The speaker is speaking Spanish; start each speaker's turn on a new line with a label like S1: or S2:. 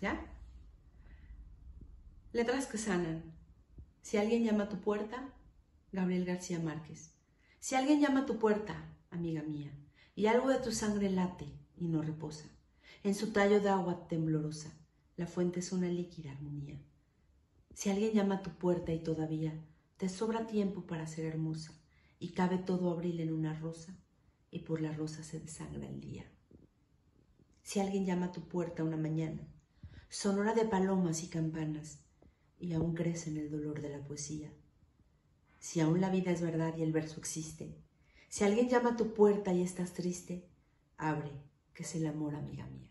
S1: ¿Ya? Letras que sanan. Si alguien llama a tu puerta, Gabriel García Márquez. Si alguien llama a tu puerta, amiga mía, y algo de tu sangre late y no reposa, en su tallo de agua temblorosa, la fuente es una líquida armonía. Si alguien llama a tu puerta y todavía te sobra tiempo para ser hermosa, y cabe todo abril en una rosa, y por la rosa se desangra el día. Si alguien llama a tu puerta una mañana, sonora de palomas y campanas, y aún crece en el dolor de la poesía. Si aún la vida es verdad y el verso existe, si alguien llama a tu puerta y estás triste, abre, que es el amor, amiga mía.